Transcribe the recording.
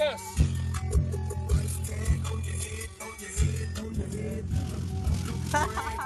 Yes.